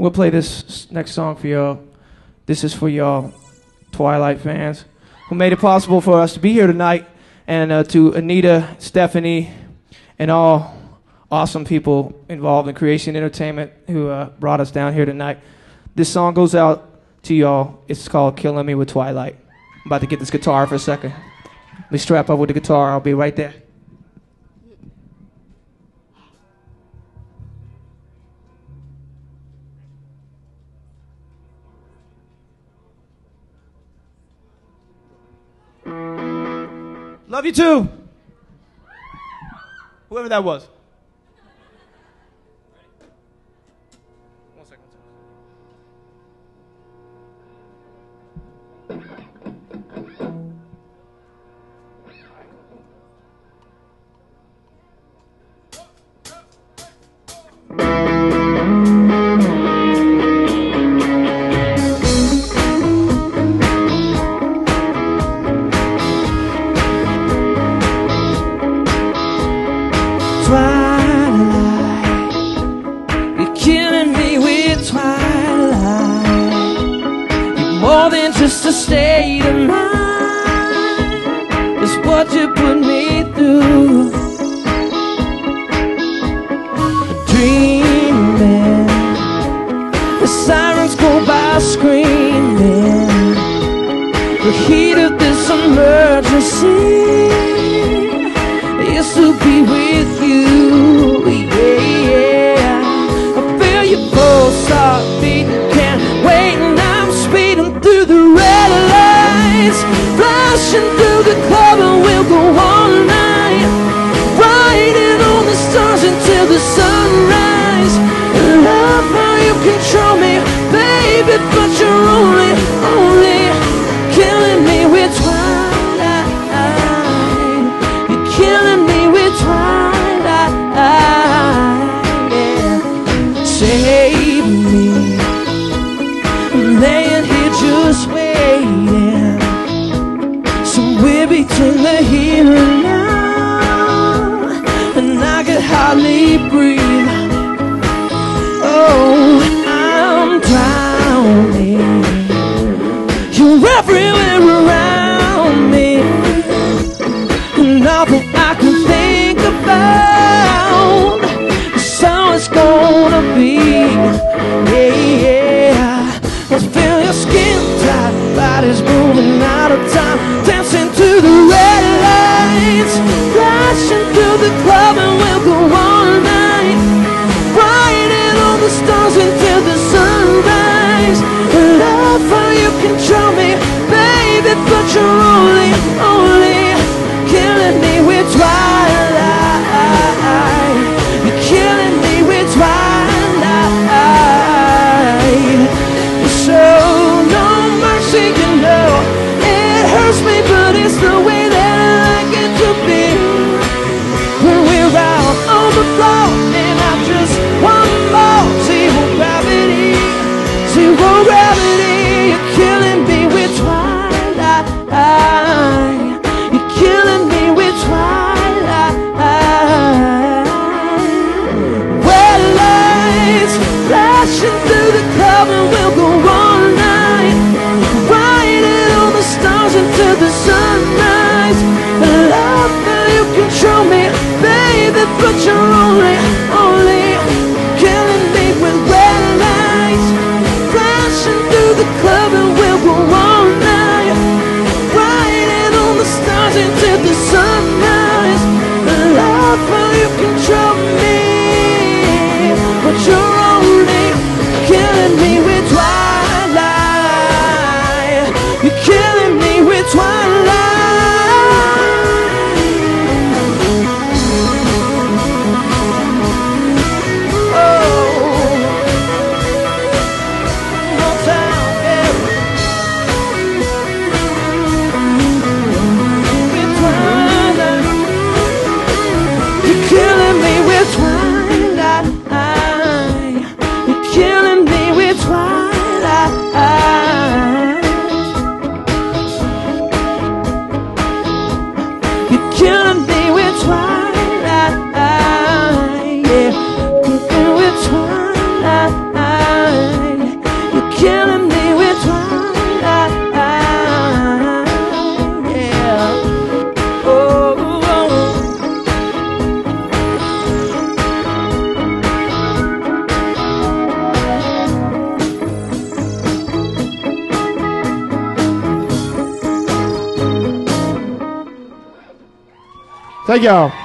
We'll play this next song for y'all. This is for y'all Twilight fans who made it possible for us to be here tonight, and uh, to Anita, Stephanie, and all awesome people involved in Creation Entertainment who uh, brought us down here tonight. This song goes out to y'all. It's called Killing Me with Twilight. I'm about to get this guitar for a second. Let me strap up with the guitar. I'll be right there. Love you too. Whoever that was. Just state of mind. It's what you put me through. Dreaming, the sirens go by screaming. The heat of this emergency is to be with you. The club, and we'll go all night, riding on the stars until the sunrise. Love how you control me, baby, but you're only, only killing me with twilight. You're killing me with twilight. Yeah. Save me. I'm laying here just waiting. Between the here and now. And I could hardly breathe. Oh, I'm drowning. You're everywhere the and we'll go all night, riding on the stars until the sunrise. Love how you control me, baby, but you're only, only one Thank y'all.